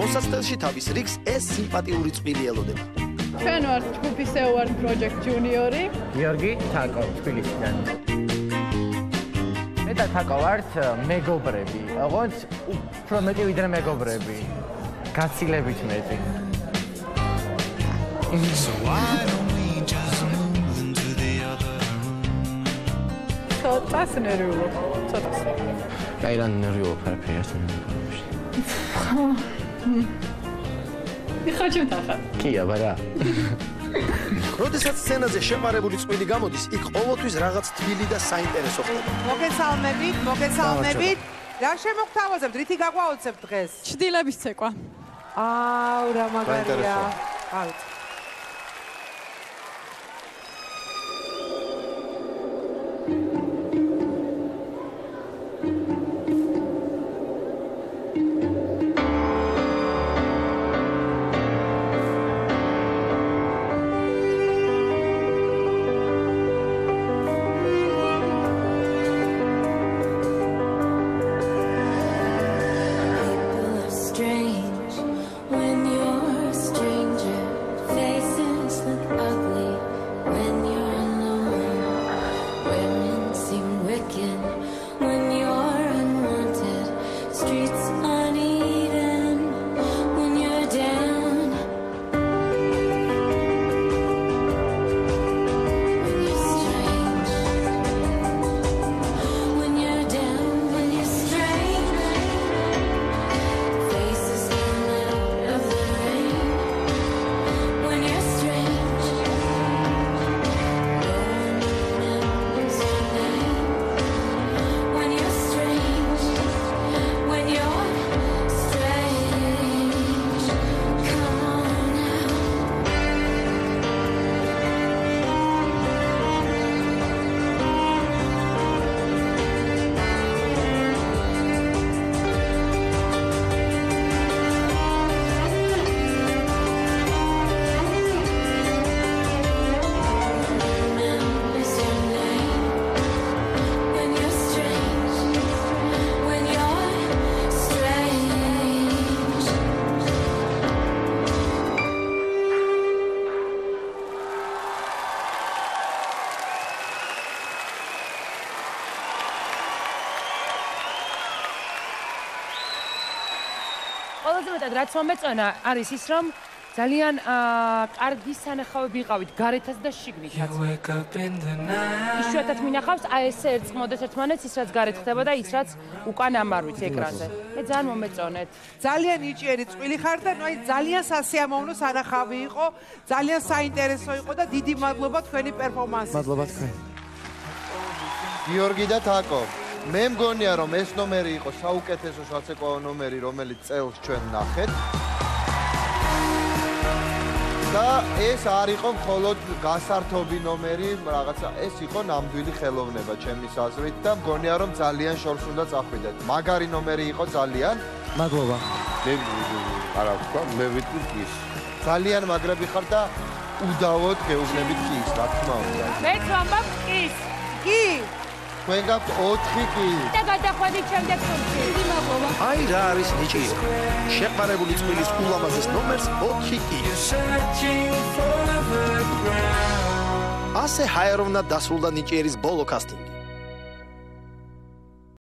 მოსაცდელში თავის რიგს ეს სიმპათიური წვილი ელოდება. ჩვენ ვართ ჯგუფის Award Project Junior-ი. გიორგი თაკო თბილისიდან. მე და თაკო ვართ მეგობრები. ოღონდ უფრო მეტი ვიდრე მეგობრები. გაცილებით მეტი. So why don't we just move into the other room? ცოტას ნერვიულო, ცოტას. კაი რა ნერვიულო ფერფერს ნერვიულში. იხაჭო თახა. კი აბა რა. როდესაც სცენაზე შეყარებული წვილი გამოდის, იქ ყოველთვის რაღაც თბილი და საინტერესო ხდება. მოგესალმებით, მოგესალმებით. რა შემოგთავაზებთ? რითი გაყვაოცებთ დღეს? ჩდილების ცეკვა. აუ, რა მაგარია. აუ. Streets ყველაზე მეტად რაც მომეწონა არის ის რომ ძალიან აა კარგი სანახავები იყავით გარეთაც და შიგნითაც. Იშვიათად მინახავს აი ესე ერწყმოდეს ერთმანეთს ის რაც გარეთ ხდება და ის რაც უკან ამარვით ეკრანზე. მე ძალიან მომეწონეთ. ძალიან ნიჭიერი წვილი ხარ და ნუ აი ძალიან სასიამოვნო სანახავი იყო, ძალიან საინტერესო იყო და დიდი მადლობა თქვენი პერფორმანსის. მადლობა თქვენ. გიორგი და თაკო მე მგონია რომ ეს ნომერი იყო საუკეთესო საცეკვაო ნომერი რომელიც წელს ჩვენ ნახეთ. და ეს არ იყო მხოლოდ გასართობი ნომერი რაღაცა ეს იყო ნამდვილი ხელოვნება ჩემის აზრით და მგონია რომ ძალიან შორს უნდა წახვიდეთ. მაგარი ნომერი იყო ძალიან. მადლობა. მე არა თქვა მე ვიტყვი ის. ძალიან მაგრები ხარ და უდავოდ გეუბნებით კი ის რა თქმა უნდა. მეც ვამბობ ის. კი, თქვენ გაქვთ 4 კი და გადახვედით შემდეგ ტურში. დიდი მადლობა. აი რა არის ნიჭიერი. შეყარებული წვილის ულამაზეს ნომერს 4 კი. Ასე ჰაეროვნად დასრულდა ნიჭიერის ბოლო კასტინგი.